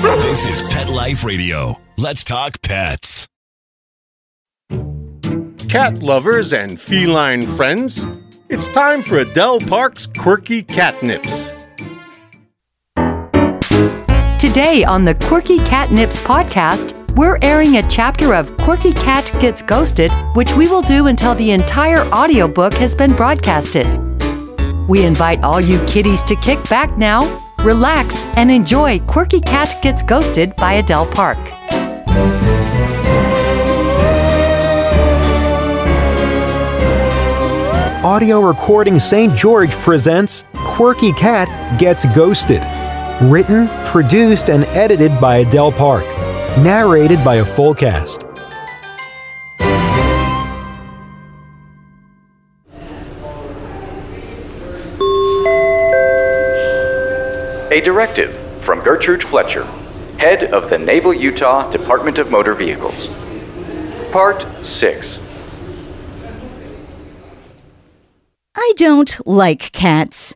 This is Pet Life Radio. Let's talk pets. Cat lovers and feline friends, it's time for Adele Park's Quirky Catnips. Today on the Quirky Catnips podcast, we're airing a chapter of Quirky Cat Gets Ghosted, which we will do until the entire audiobook has been broadcasted. We invite all you kitties to kick back now, relax, and enjoy Quirky Cat Gets Ghosted by Adele Park. Audio Recording St. George presents Quirky Cat Gets Ghosted. Written, produced, and edited by Adele Park. Narrated by a full cast. A directive from Gertrude Fletcher, head of the Naval Utah Department of Motor Vehicles. Part 6 I don't like cats.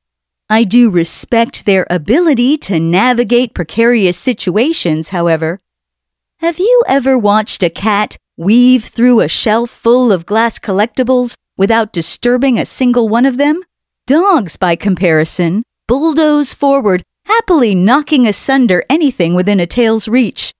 I do respect their ability to navigate precarious situations, however. Have you ever watched a cat weave through a shelf full of glass collectibles without disturbing a single one of them? Dogs, by comparison, bulldoze forward, happily knocking asunder anything within a tail's reach.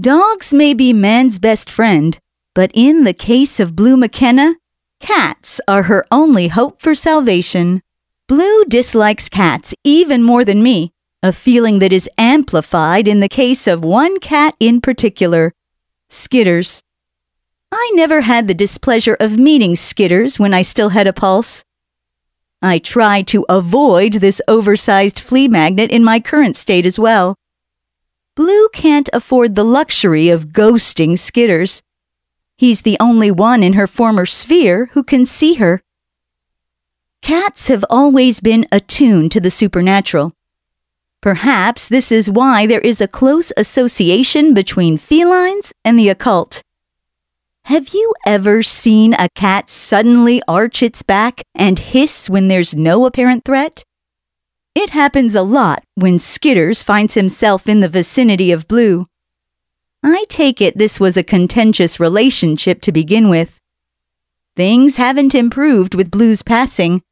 Dogs may be man's best friend, but in the case of Blue McKenna, cats are her only hope for salvation. Blue dislikes cats even more than me, a feeling that is amplified in the case of one cat in particular Skitters. I never had the displeasure of meeting Skitters when I still had a pulse. I try to avoid this oversized flea magnet in my current state as well. Blue can't afford the luxury of ghosting Skitters. He's the only one in her former sphere who can see her. Cats have always been attuned to the supernatural. Perhaps this is why there is a close association between felines and the occult. Have you ever seen a cat suddenly arch its back and hiss when there's no apparent threat? It happens a lot when Skitters finds himself in the vicinity of Blue. I take it this was a contentious relationship to begin with. Things haven't improved with Blue's passing.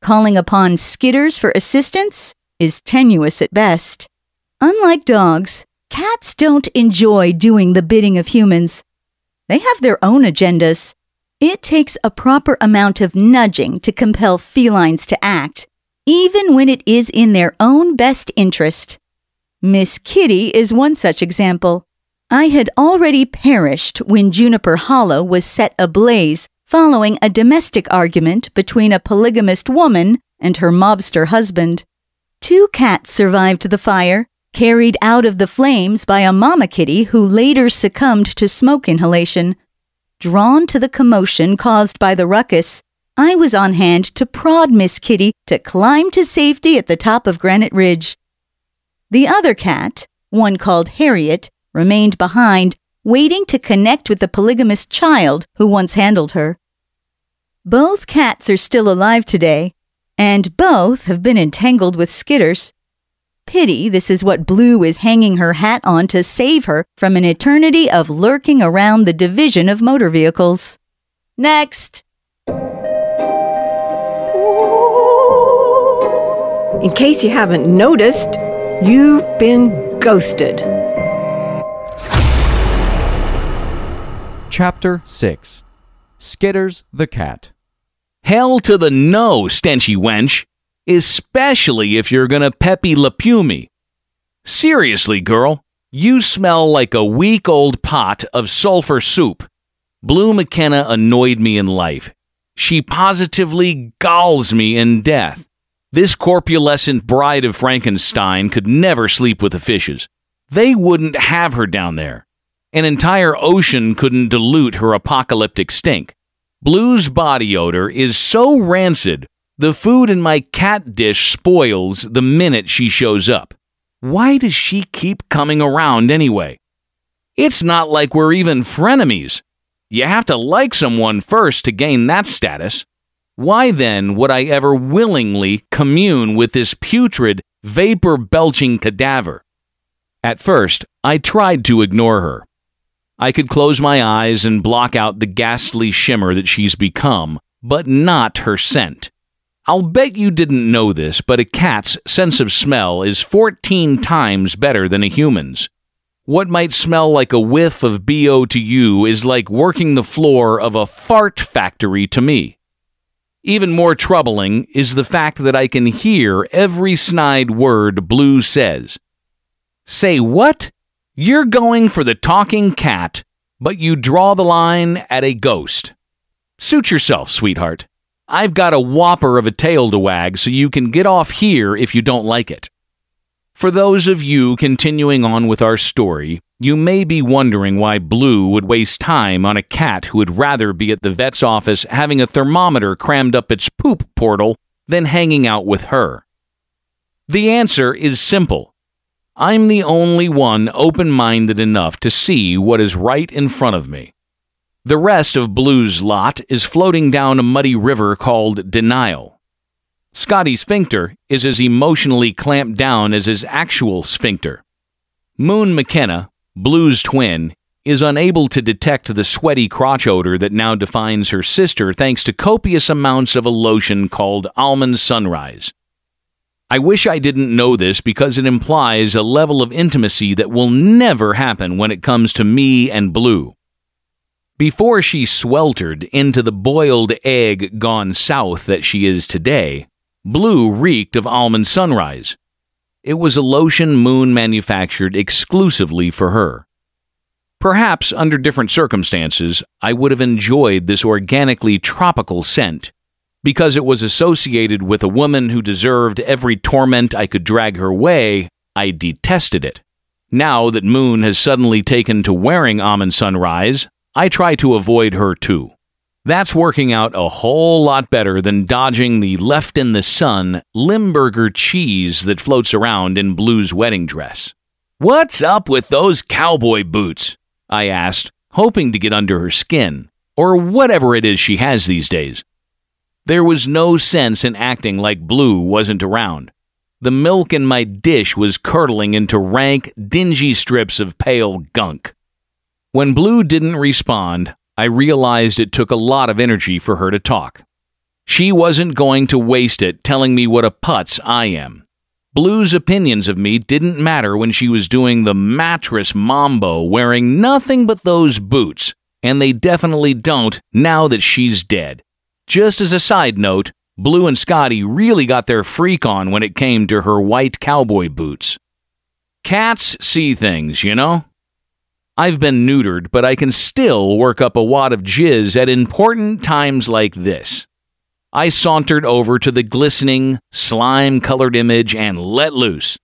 Calling upon Skitters for assistance is tenuous at best. Unlike dogs, cats don't enjoy doing the bidding of humans. They have their own agendas. It takes a proper amount of nudging to compel felines to act, even when it is in their own best interest. Miss Kitty is one such example. I had already perished when Juniper Hollow was set ablaze following a domestic argument between a polygamist woman and her mobster husband. Two cats survived the fire, carried out of the flames by a mama kitty who later succumbed to smoke inhalation. Drawn to the commotion caused by the ruckus, I was on hand to prod Miss Kitty to climb to safety at the top of Granite Ridge. The other cat, one called Harriet, remained behind, waiting to connect with the polygamous child who once handled her. Both cats are still alive today, and both have been entangled with skitters. Pity this is what Blue is hanging her hat on to save her from an eternity of lurking around the division of motor vehicles. Next! In case you haven't noticed, you've been ghosted. Chapter 6 Skitters the Cat. Hell to the no, stenchy wench, especially if you're gonna Pepé Le Pew me. Seriously, girl, you smell like a week old pot of sulfur soup. Blue McKenna annoyed me in life. She positively galls me in death. This corpulescent bride of Frankenstein could never sleep with the fishes. They wouldn't have her down there. An entire ocean couldn't dilute her apocalyptic stink. Blue's body odor is so rancid, the food in my cat dish spoils the minute she shows up. Why does she keep coming around anyway? It's not like we're even frenemies. You have to like someone first to gain that status. Why then would I ever willingly commune with this putrid, vapor belching cadaver? At first, I tried to ignore her. I could close my eyes and block out the ghastly shimmer that she's become, but not her scent. I'll bet you didn't know this, but a cat's sense of smell is 14 times better than a human's. What might smell like a whiff of BO to you is like working the floor of a fart factory to me. Even more troubling is the fact that I can hear every snide word Blue says. Say what? You're going for the talking cat, but you draw the line at a ghost. Suit yourself, sweetheart. I've got a whopper of a tail to wag, so you can get off here if you don't like it. For those of you continuing on with our story, you may be wondering why Blue would waste time on a cat who would rather be at the vet's office having a thermometer crammed up its poop portal than hanging out with her. The answer is simple. I'm the only one open minded enough to see what is right in front of me. The rest of Blue's lot is floating down a muddy river called Denial. Scotty's Sphincter is as emotionally clamped down as his actual sphincter. Moon McKenna, Blue's twin, is unable to detect the sweaty crotch odor that now defines her sister thanks to copious amounts of a lotion called Almond Sunrise. I wish I didn't know this because it implies a level of intimacy that will never happen when it comes to me and Blue. Before she sweltered into the boiled egg gone south that she is today, Blue reeked of almond sunrise. It was a lotion Moon manufactured exclusively for her. Perhaps under different circumstances, I would have enjoyed this organically tropical scent. Because it was associated with a woman who deserved every torment I could drag her way, I detested it. Now that Moon has suddenly taken to wearing Almond Sunrise, I try to avoid her too. That's working out a whole lot better than dodging the left in the sun Limburger cheese that floats around in Blue's wedding dress. What's up with those cowboy boots? I asked, hoping to get under her skin, or whatever it is she has these days. There was no sense in acting like Blue wasn't around. The milk in my dish was curdling into rank, dingy strips of pale gunk. When Blue didn't respond, I realized it took a lot of energy for her to talk. She wasn't going to waste it telling me what a putz I am. Blue's opinions of me didn't matter when she was doing the mattress mambo wearing nothing but those boots, and they definitely don't now that she's dead. Just as a side note, Blue and Scotty really got their freak on when it came to her white cowboy boots. Cats see things, you know? I've been neutered, but I can still work up a wad of jizz at important times like this. I sauntered over to the glistening, slime colored image and let loose.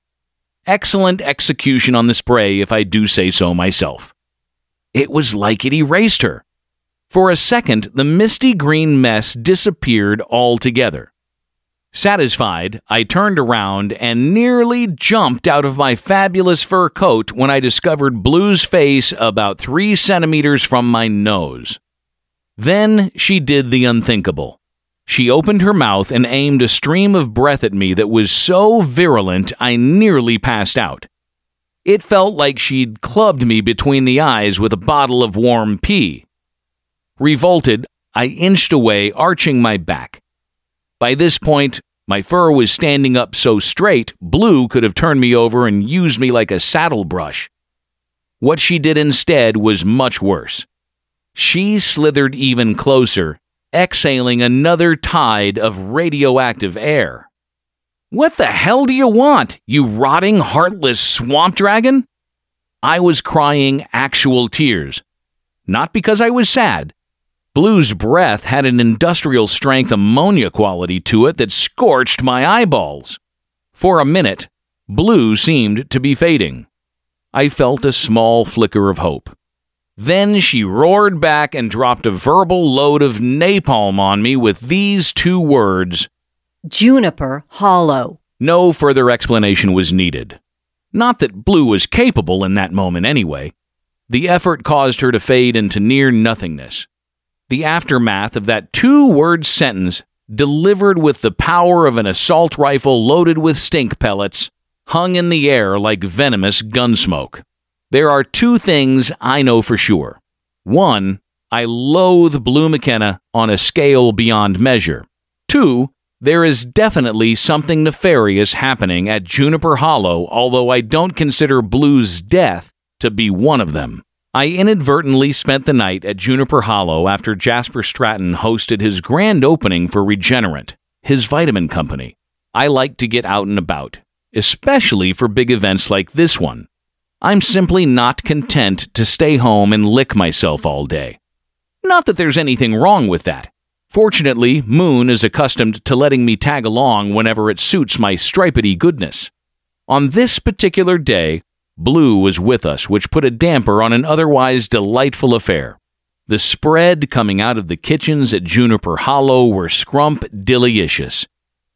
Excellent execution on the spray, if I do say so myself. It was like it erased her. For a second, the misty green mess disappeared altogether. Satisfied, I turned around and nearly jumped out of my fabulous fur coat when I discovered Blue's face about three centimeters from my nose. Then she did the unthinkable. She opened her mouth and aimed a stream of breath at me that was so virulent I nearly passed out. It felt like she'd clubbed me between the eyes with a bottle of warm pee. Revolted, I inched away, arching my back. By this point, my fur was standing up so straight, Blue could have turned me over and used me like a saddle brush. What she did instead was much worse. She slithered even closer, exhaling another tide of radioactive air. What the hell do you want, you rotting, heartless swamp dragon? I was crying actual tears. Not because I was sad, Blue's breath had an industrial strength ammonia quality to it that scorched my eyeballs. For a minute, Blue seemed to be fading. I felt a small flicker of hope. Then she roared back and dropped a verbal load of napalm on me with these two words Juniper Hollow. No further explanation was needed. Not that Blue was capable in that moment anyway. The effort caused her to fade into near nothingness the aftermath of that two word sentence delivered with the power of an assault rifle loaded with stink pellets hung in the air like venomous gun smoke. There are two things I know for sure. One, I loathe Blue McKenna on a scale beyond measure. Two, there is definitely something nefarious happening at Juniper Hollow, although I don't consider Blue's death to be one of them. I inadvertently spent the night at Juniper Hollow after Jasper Stratton hosted his grand opening for Regenerant, his vitamin company. I like to get out and about, especially for big events like this one. I'm simply not content to stay home and lick myself all day. Not that there's anything wrong with that. Fortunately, Moon is accustomed to letting me tag along whenever it suits my stripedy goodness. On this particular day, Blue was with us, which put a damper on an otherwise delightful affair. The spread coming out of the kitchens at Juniper Hollow were scrump delicious.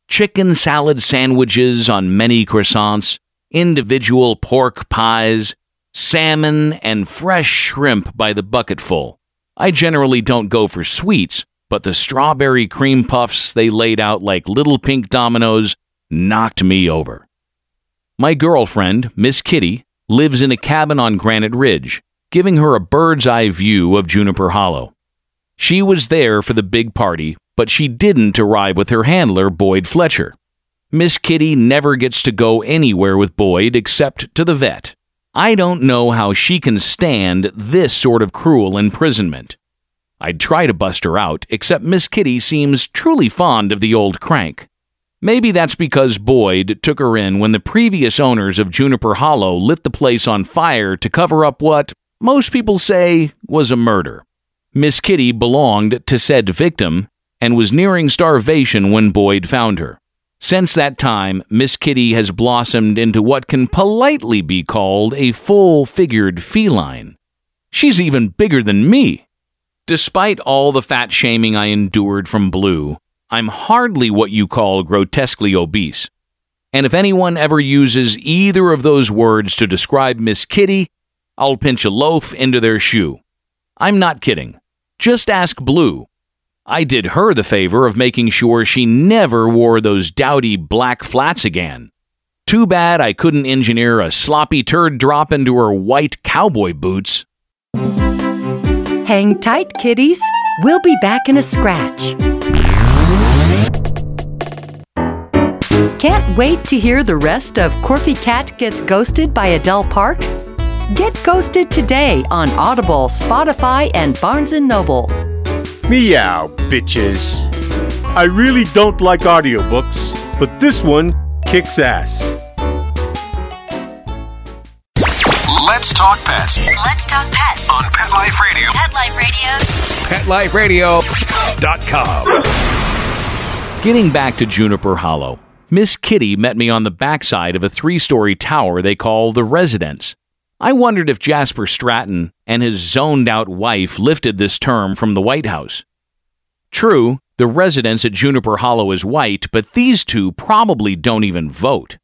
Chicken salad sandwiches on many croissants, individual pork pies, salmon, and fresh shrimp by the bucketful. I generally don't go for sweets, but the strawberry cream puffs they laid out like little pink dominoes knocked me over. My girlfriend, Miss Kitty, lives in a cabin on Granite Ridge, giving her a bird's eye view of Juniper Hollow. She was there for the big party, but she didn't arrive with her handler, Boyd Fletcher. Miss Kitty never gets to go anywhere with Boyd except to the vet. I don't know how she can stand this sort of cruel imprisonment. I'd try to bust her out, except Miss Kitty seems truly fond of the old crank. Maybe that's because Boyd took her in when the previous owners of Juniper Hollow lit the place on fire to cover up what most people say was a murder. Miss Kitty belonged to said victim and was nearing starvation when Boyd found her. Since that time, Miss Kitty has blossomed into what can politely be called a full figured feline. She's even bigger than me. Despite all the fat shaming I endured from Blue, I'm hardly what you call grotesquely obese. And if anyone ever uses either of those words to describe Miss Kitty, I'll pinch a loaf into their shoe. I'm not kidding. Just ask Blue. I did her the favor of making sure she never wore those dowdy black flats again. Too bad I couldn't engineer a sloppy turd drop into her white cowboy boots. Hang tight, kiddies. We'll be back in a scratch. Can't wait to hear the rest of Quirky Cat Gets Ghosted by Adele Park? Get ghosted today on Audible, Spotify, and Barnes & Noble. Meow, bitches. I really don't like audiobooks, but this one kicks ass. Let's talk pets Let's talk pets on Pet Life Radio. Pet Life Radio. PetLifeRadio.com. Getting back to Juniper Hollow, Miss Kitty met me on the backside of a three story tower they call the Residence. I wondered if Jasper Stratton and his zoned out wife lifted this term from the White House. True, the residence at Juniper Hollow is white, but these two probably don't even vote.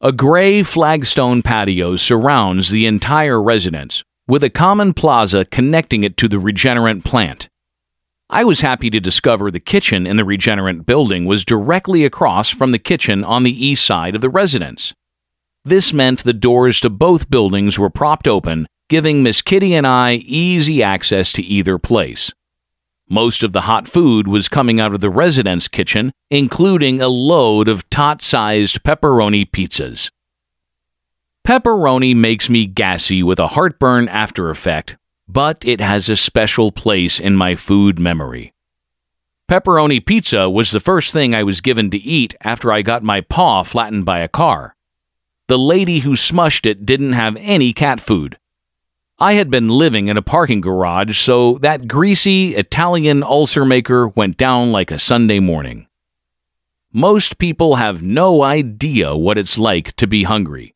A gray flagstone patio surrounds the entire residence, with a common plaza connecting it to the regenerant plant. I was happy to discover the kitchen in the regenerant building was directly across from the kitchen on the east side of the residence. This meant the doors to both buildings were propped open, giving Miss Kitty and I easy access to either place. Most of the hot food was coming out of the residence kitchen, including a load of tot sized pepperoni pizzas. Pepperoni makes me gassy with a heartburn after effect, but it has a special place in my food memory. Pepperoni pizza was the first thing I was given to eat after I got my paw flattened by a car. The lady who smushed it didn't have any cat food. I had been living in a parking garage, so that greasy Italian ulcer maker went down like a Sunday morning. Most people have no idea what it's like to be hungry.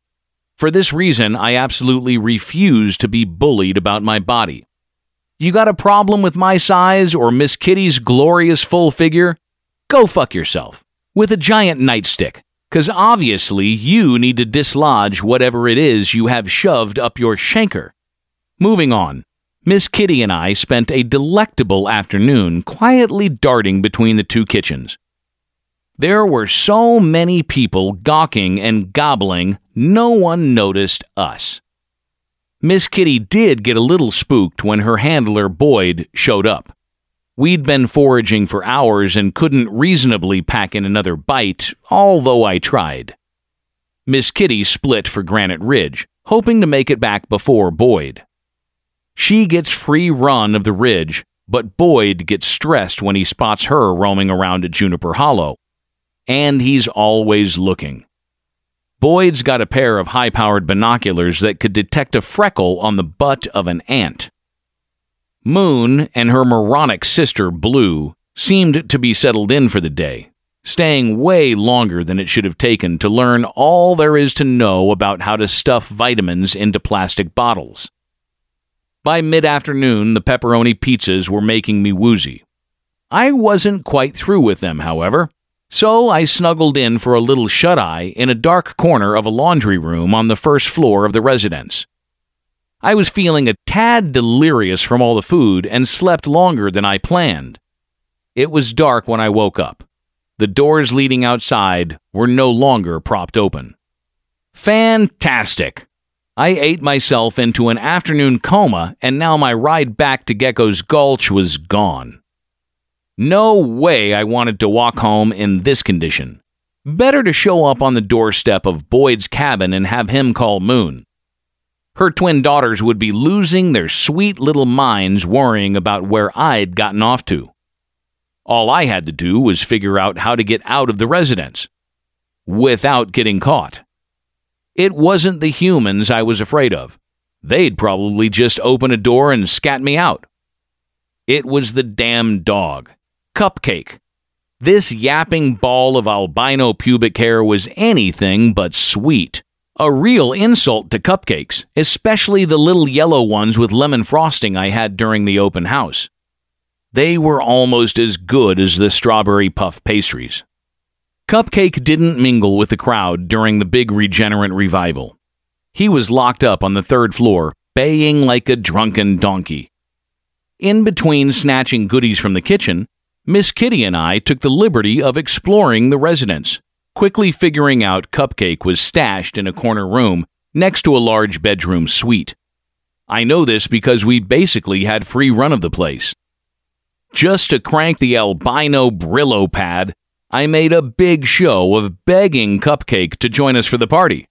For this reason, I absolutely refuse to be bullied about my body. You got a problem with my size or Miss Kitty's glorious full figure? Go fuck yourself. With a giant nightstick. Because obviously you need to dislodge whatever it is you have shoved up your shanker. Moving on. Miss Kitty and I spent a delectable afternoon quietly darting between the two kitchens. There were so many people gawking and gobbling, no one noticed us. Miss Kitty did get a little spooked when her handler, Boyd, showed up. We'd been foraging for hours and couldn't reasonably pack in another bite, although I tried. Miss Kitty split for Granite Ridge, hoping to make it back before Boyd. She gets free run of the ridge, but Boyd gets stressed when he spots her roaming around at Juniper Hollow. And he's always looking. Boyd's got a pair of high powered binoculars that could detect a freckle on the butt of an ant. Moon and her moronic sister, Blue, seemed to be settled in for the day, staying way longer than it should have taken to learn all there is to know about how to stuff vitamins into plastic bottles. By mid afternoon, the pepperoni pizzas were making me woozy. I wasn't quite through with them, however, so I snuggled in for a little shut eye in a dark corner of a laundry room on the first floor of the residence. I was feeling a tad delirious from all the food and slept longer than I planned. It was dark when I woke up. The doors leading outside were no longer propped open. Fantastic! I ate myself into an afternoon coma, and now my ride back to Gecko's Gulch was gone. No way I wanted to walk home in this condition. Better to show up on the doorstep of Boyd's cabin and have him call Moon. Her twin daughters would be losing their sweet little minds worrying about where I'd gotten off to. All I had to do was figure out how to get out of the residence without getting caught. It wasn't the humans I was afraid of. They'd probably just open a door and scat me out. It was the damn dog. Cupcake. This yapping ball of albino pubic hair was anything but sweet. A real insult to cupcakes, especially the little yellow ones with lemon frosting I had during the open house. They were almost as good as the strawberry puff pastries. Cupcake didn't mingle with the crowd during the big regenerant revival. He was locked up on the third floor, baying like a drunken donkey. In between snatching goodies from the kitchen, Miss Kitty and I took the liberty of exploring the residence, quickly figuring out Cupcake was stashed in a corner room next to a large bedroom suite. I know this because we basically had free run of the place. Just to crank the albino Brillo pad, I made a big show of begging Cupcake to join us for the party.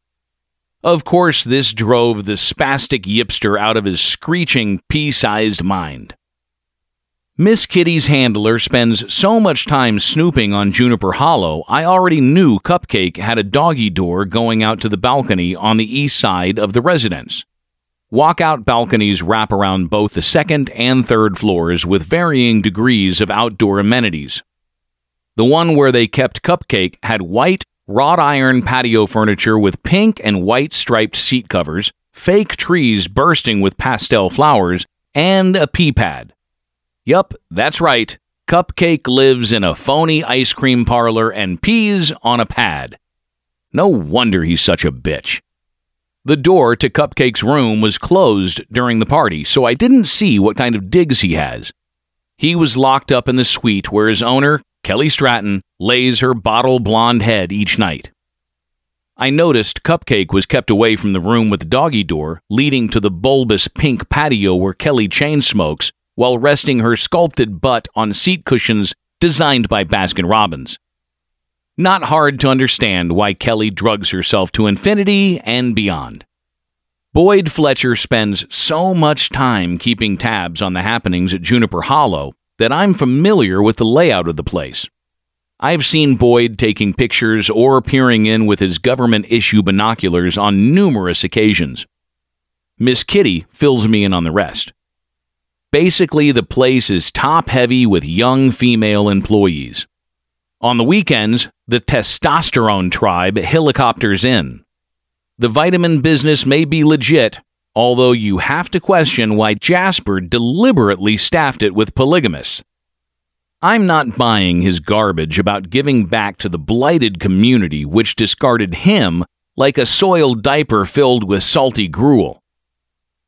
Of course, this drove the spastic yipster out of his screeching, pea sized mind. Miss Kitty's handler spends so much time snooping on Juniper Hollow, I already knew Cupcake had a doggy door going out to the balcony on the east side of the residence. Walkout balconies wrap around both the second and third floors with varying degrees of outdoor amenities. The one where they kept Cupcake had white, wrought iron patio furniture with pink and white striped seat covers, fake trees bursting with pastel flowers, and a pee pad. Yup, that's right. Cupcake lives in a phony ice cream parlor and pees on a pad. No wonder he's such a bitch. The door to Cupcake's room was closed during the party, so I didn't see what kind of digs he has. He was locked up in the suite where his owner, Kelly Stratton, lays her bottle blonde head each night. I noticed Cupcake was kept away from the room with the doggy door, leading to the bulbous pink patio where Kelly chain smokes while resting her sculpted butt on seat cushions designed by Baskin Robbins. Not hard to understand why Kelly drugs herself to infinity and beyond. Boyd Fletcher spends so much time keeping tabs on the happenings at Juniper Hollow that I'm familiar with the layout of the place. I've seen Boyd taking pictures or peering in with his government issue binoculars on numerous occasions. Miss Kitty fills me in on the rest. Basically, the place is top heavy with young female employees. On the weekends, the testosterone tribe helicopters in. The vitamin business may be legit, although you have to question why Jasper deliberately staffed it with polygamists. I'm not buying his garbage about giving back to the blighted community which discarded him like a soiled diaper filled with salty gruel.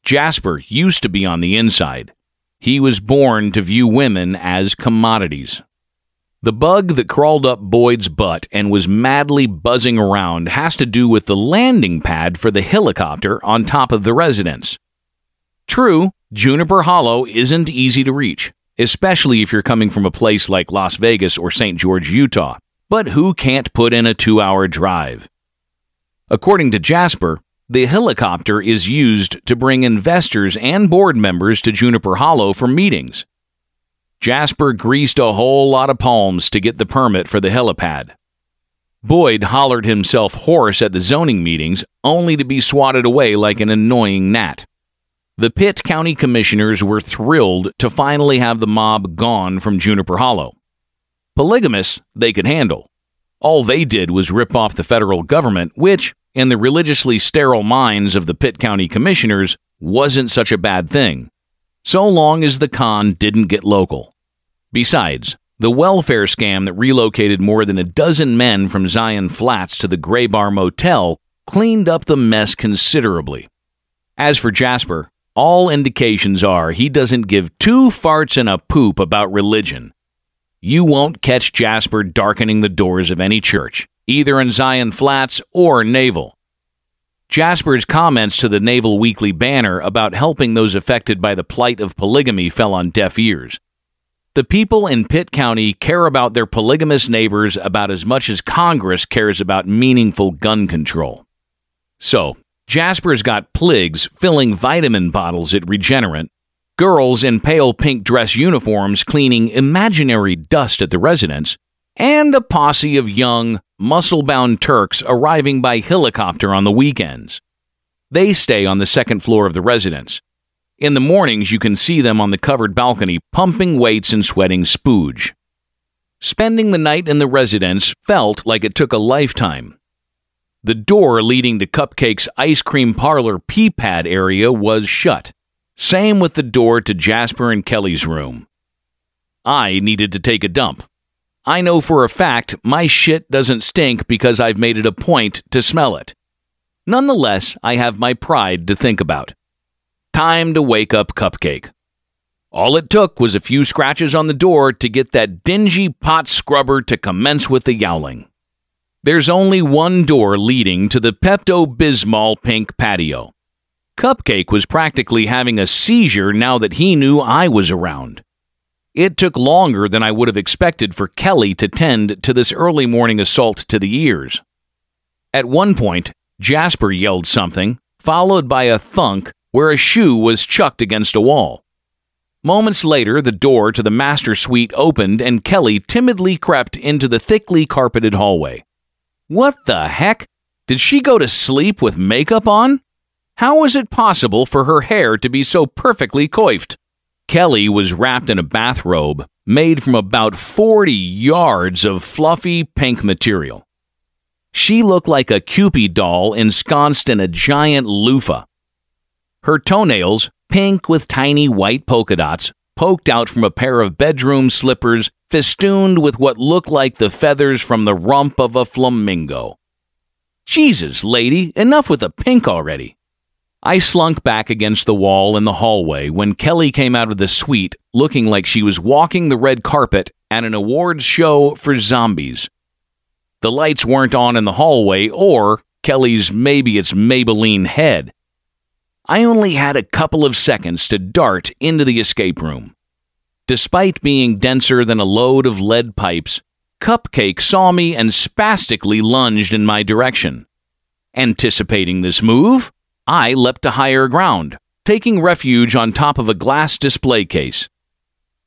Jasper used to be on the inside. He was born to view women as commodities. The bug that crawled up Boyd's butt and was madly buzzing around has to do with the landing pad for the helicopter on top of the residence. True, Juniper Hollow isn't easy to reach, especially if you're coming from a place like Las Vegas or St. George, Utah. But who can't put in a two hour drive? According to Jasper, the helicopter is used to bring investors and board members to Juniper Hollow for meetings. Jasper greased a whole lot of palms to get the permit for the helipad. Boyd hollered himself hoarse at the zoning meetings, only to be swatted away like an annoying gnat. The Pitt County Commissioners were thrilled to finally have the mob gone from Juniper Hollow. Polygamous, they could handle. All they did was rip off the federal government, which, in the religiously sterile minds of the Pitt County Commissioners, wasn't such a bad thing, so long as the con didn't get local. Besides, the welfare scam that relocated more than a dozen men from Zion Flats to the Gray Bar Motel cleaned up the mess considerably. As for Jasper, all indications are he doesn't give two farts and a poop about religion. You won't catch Jasper darkening the doors of any church, either in Zion Flats or Naval. Jasper's comments to the Naval Weekly banner about helping those affected by the plight of polygamy fell on deaf ears. The people in Pitt County care about their polygamous neighbors about as much as Congress cares about meaningful gun control. So, Jasper's got pligs filling vitamin bottles at Regenerant, girls in pale pink dress uniforms cleaning imaginary dust at the residence, and a posse of young, muscle bound Turks arriving by helicopter on the weekends. They stay on the second floor of the residence, in the mornings, you can see them on the covered balcony pumping weights and sweating spooge. Spending the night in the residence felt like it took a lifetime. The door leading to Cupcake's ice cream parlor pee pad area was shut. Same with the door to Jasper and Kelly's room. I needed to take a dump. I know for a fact my shit doesn't stink because I've made it a point to smell it. Nonetheless, I have my pride to think about. Time to wake up Cupcake. All it took was a few scratches on the door to get that dingy pot scrubber to commence with the yowling. There's only one door leading to the Pepto Bismol pink patio. Cupcake was practically having a seizure now that he knew I was around. It took longer than I would have expected for Kelly to tend to this early morning assault to the ears. At one point, Jasper yelled something, followed by a thunk where a shoe was chucked against a wall. Moments later, the door to the master suite opened and Kelly timidly crept into the thickly carpeted hallway. What the heck? Did she go to sleep with makeup on? How was it possible for her hair to be so perfectly coiffed? Kelly was wrapped in a bathrobe made from about 40 yards of fluffy pink material. She looked like a Kewpie doll ensconced in a giant loofah. Her toenails, pink with tiny white polka dots, poked out from a pair of bedroom slippers festooned with what looked like the feathers from the rump of a flamingo. Jesus, lady, enough with the pink already. I slunk back against the wall in the hallway when Kelly came out of the suite looking like she was walking the red carpet at an awards show for zombies. The lights weren't on in the hallway or Kelly's maybe it's Maybelline head. I only had a couple of seconds to dart into the escape room. Despite being denser than a load of lead pipes, Cupcake saw me and spastically lunged in my direction. Anticipating this move, I leapt to higher ground, taking refuge on top of a glass display case.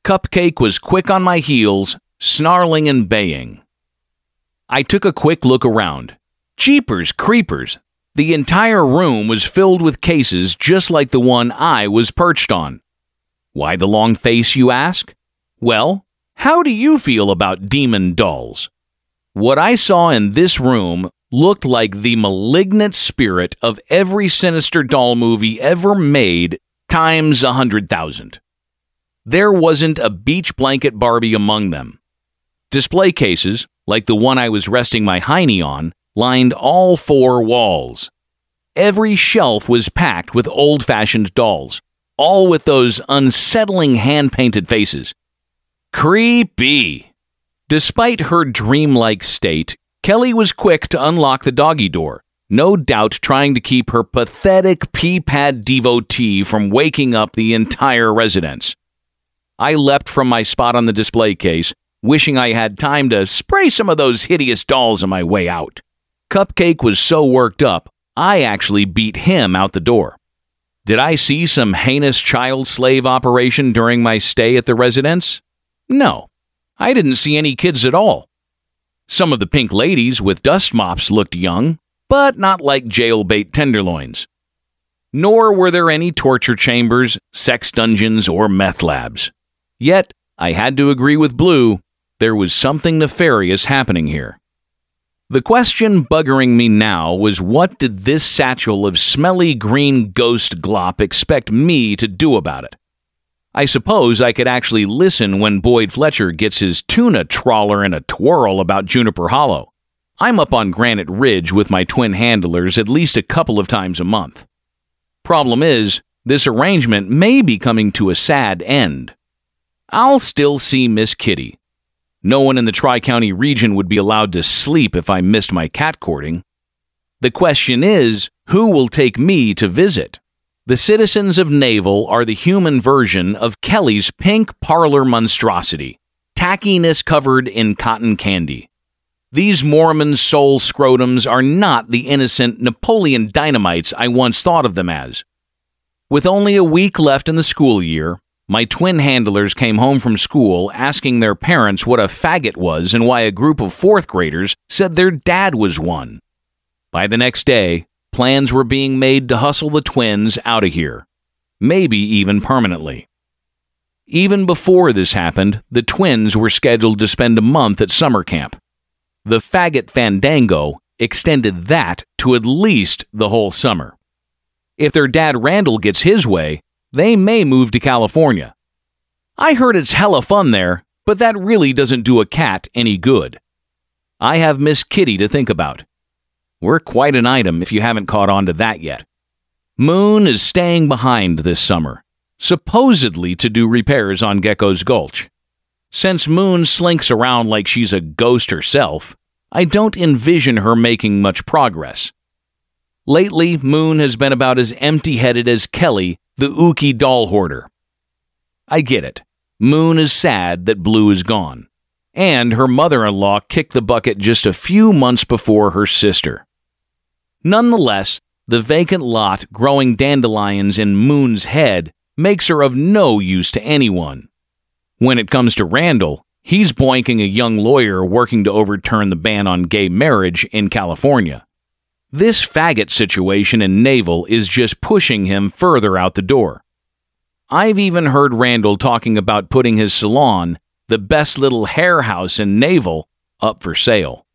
Cupcake was quick on my heels, snarling and baying. I took a quick look around. Jeepers creepers, the entire room was filled with cases just like the one I was perched on. Why the long face, you ask? Well, how do you feel about demon dolls? What I saw in this room looked like the malignant spirit of every sinister doll movie ever made times a hundred thousand. There wasn't a beach blanket Barbie among them. Display cases, like the one I was resting my hiney on, lined all four walls. Every shelf was packed with old fashioned dolls, all with those unsettling hand painted faces. Creepy. Despite her dreamlike state, Kelly was quick to unlock the doggy door, no doubt trying to keep her pathetic pea pad devotee from waking up the entire residence. I leapt from my spot on the display case, wishing I had time to spray some of those hideous dolls on my way out. Cupcake was so worked up, I actually beat him out the door. Did I see some heinous child slave operation during my stay at the residence? No, I didn't see any kids at all. Some of the pink ladies with dust mops looked young, but not like jailbait tenderloins. Nor were there any torture chambers, sex dungeons, or meth labs. Yet, I had to agree with Blue, there was something nefarious happening here. The question buggering me now was what did this satchel of smelly green ghost glop expect me to do about it? I suppose I could actually listen when Boyd Fletcher gets his tuna trawler in a twirl about Juniper Hollow. I'm up on Granite Ridge with my twin handlers at least a couple of times a month. Problem is, this arrangement may be coming to a sad end. I'll still see Miss Kitty, no one in the Tri County region would be allowed to sleep if I missed my cat courting. The question is who will take me to visit? The citizens of Naval are the human version of Kelly's pink parlor monstrosity, tackiness covered in cotton candy. These Mormon soul scrotums are not the innocent Napoleon dynamites I once thought of them as. With only a week left in the school year, my twin handlers came home from school asking their parents what a faggot was and why a group of fourth graders said their dad was one. By the next day, plans were being made to hustle the twins out of here, maybe even permanently. Even before this happened, the twins were scheduled to spend a month at summer camp. The faggot fandango extended that to at least the whole summer. If their dad Randall gets his way, they may move to California. I heard it's hella fun there, but that really doesn't do a cat any good. I have Miss Kitty to think about. We're quite an item if you haven't caught on to that yet. Moon is staying behind this summer, supposedly to do repairs on Gecko's Gulch. Since Moon slinks around like she's a ghost herself, I don't envision her making much progress. Lately, Moon has been about as empty headed as Kelly the Ookie doll hoarder. I get it. Moon is sad that Blue is gone. And her mother in law kicked the bucket just a few months before her sister. Nonetheless, the vacant lot growing dandelions in Moon's head makes her of no use to anyone. When it comes to Randall, he's boinking a young lawyer working to overturn the ban on gay marriage in California. This faggot situation in Naval is just pushing him further out the door. I've even heard Randall talking about putting his salon, the best little hair house in Naval, up for sale.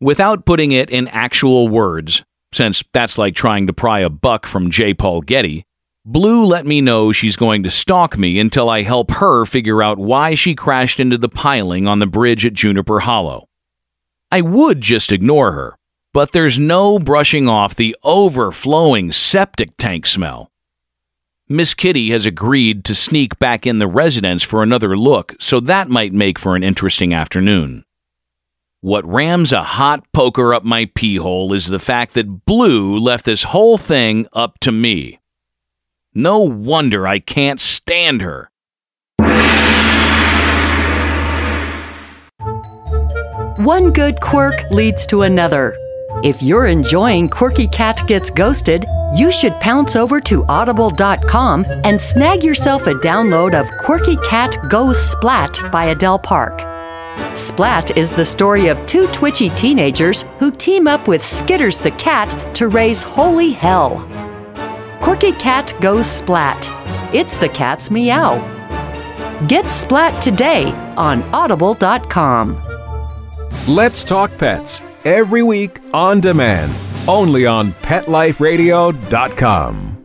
Without putting it in actual words, since that's like trying to pry a buck from J. Paul Getty, Blue let me know she's going to stalk me until I help her figure out why she crashed into the piling on the bridge at Juniper Hollow. I would just ignore her, but there's no brushing off the overflowing septic tank smell. Miss Kitty has agreed to sneak back in the residence for another look, so that might make for an interesting afternoon. What rams a hot poker up my pee hole is the fact that Blue left this whole thing up to me. No wonder I can't stand her. One good quirk leads to another. If you're enjoying Quirky Cat Gets Ghosted, you should pounce over to audible.com and snag yourself a download of Quirky Cat Goes Splat by Adele Park. Splat is the story of two twitchy teenagers who team up with Skitters the cat to raise holy hell. Quirky Cat Goes Splat. It's the cat's meow. Get Splat today on audible.com. Let's talk pets every week on demand, only on PetLifeRadio.com.